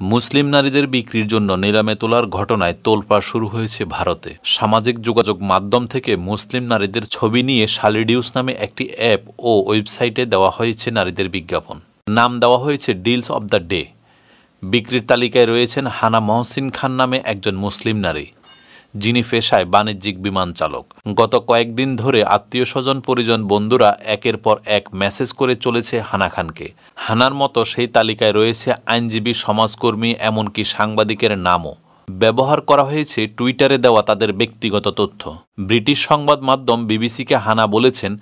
মুসলিম নারীদের বিক্রির জন্য নিলামে তোলার ঘটনায় তোলপাড় শুরু হয়েছে ভারতে। সামাজিক যোগাযোগ মাধ্যম থেকে মুসলিম নারীদের ছবি নিয়ে শালিডিউস নামে একটি অ্যাপ ও ওয়েবসাইটে দেওয়া হয়েছে নারীদের বিজ্ঞাপন। নাম দেওয়া হয়েছে ডিলস অব দ্য ডে। বিক্রির তালিকায় রয়েছেন হানা মহসিন খান নামে একজন মুসলিম নারী। যিনি পেশায় বাণিজ্যিক বিমান চালক। গত কয়েকদিন ধরে আত্মীয় স্বজন, পরিজন, বন্ধুরা একের পর এক মেসেজ করে চলেছে হানা খানকে। হানার মতো সেই তালিকায় রয়েছে আইনজীবী, সমাজকর্মী, এমনকি সাংবাদিকের নামও। ব্যবহার করা হয়েছে টুইটারে দেওয়া তাদের ব্যক্তিগত তথ্য। ব্রিটিশ সংবাদ মাধ্যম বিবিসিকে হানা বলেছেন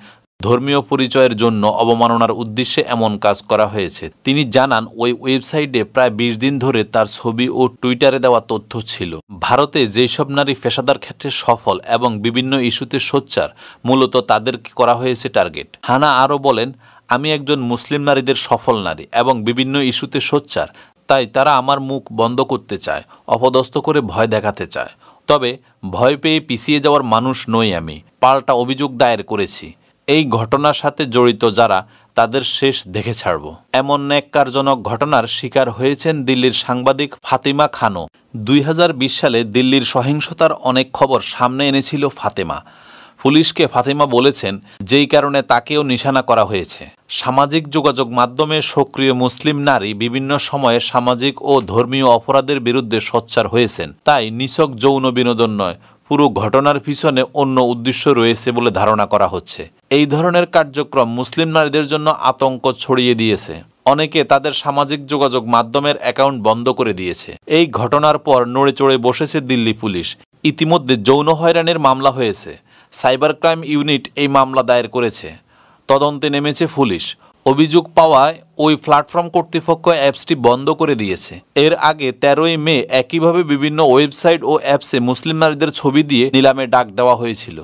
ধর্মীয় পরিচয়ের জন্য অবমাননার উদ্দেশ্যে এমন কাজ করা হয়েছে। তিনি জানান, ওই ওয়েবসাইটে প্রায় বিশ দিন ধরে তার ছবি ও টুইটারে দেওয়া তথ্য ছিল। ভারতে যেসব নারী পেশাদার ক্ষেত্রে সফল এবং বিভিন্ন ইস্যুতে সোচ্চার, মূলত তাদেরকে করা হয়েছে টার্গেট। হানা আরও বলেন, আমি একজন মুসলিম নারীদের সফল নারী এবং বিভিন্ন ইস্যুতে সোচ্চার, তাই তারা আমার মুখ বন্ধ করতে চায়, অপদস্থ করে ভয় দেখাতে চায়। তবে ভয় পেয়ে পিছিয়ে যাওয়ার মানুষ নই আমি, পাল্টা অভিযোগ দায়ের করেছি। এই ঘটনার সাথে জড়িত যারা, তাদের শেষ দেখে ছাড়ব। এমন ন্যাক্কারজনক ঘটনার শিকার হয়েছেন দিল্লির সাংবাদিক ফাতিমা খানও। দুই হাজার বিশ সালে দিল্লির সহিংসতার অনেক খবর সামনে এনেছিল ফাতেমা। পুলিশকে ফাতিমা বলেছেন, যেই কারণে তাকেও নিশানা করা হয়েছে। সামাজিক যোগাযোগ মাধ্যমে সক্রিয় মুসলিম নারী বিভিন্ন সময়ে সামাজিক ও ধর্মীয় অপরাধের বিরুদ্ধে সোচ্চার হয়েছেন। তাই নিছক যৌন বিনোদন নয় পুরো ঘটনার পিছনে অন্য উদ্দেশ্য রয়েছে বলে ধারণা করা হচ্ছে। এই ধরনের কার্যক্রম মুসলিম নারীদের জন্য আতঙ্ক ছড়িয়ে দিয়েছে। অনেকে তাদের সামাজিক যোগাযোগ মাধ্যমের অ্যাকাউন্ট বন্ধ করে দিয়েছে। এই ঘটনার পর নড়ে চড়ে বসেছে দিল্লি পুলিশ। ইতিমধ্যে যৌন হয়রানির মামলা হয়েছে। সাইবার ক্রাইম ইউনিট এই মামলা দায়ের করেছে। তদন্তে নেমেছে পুলিশ। অভিযোগ পাওয়ায় ওই প্ল্যাটফর্ম কর্তৃপক্ষ অ্যাপসটি বন্ধ করে দিয়েছে। এর আগে তেরোই মে একইভাবে বিভিন্ন ওয়েবসাইট ও অ্যাপসে মুসলিম নারীদের ছবি দিয়ে নিলামে ডাক দেওয়া হয়েছিল।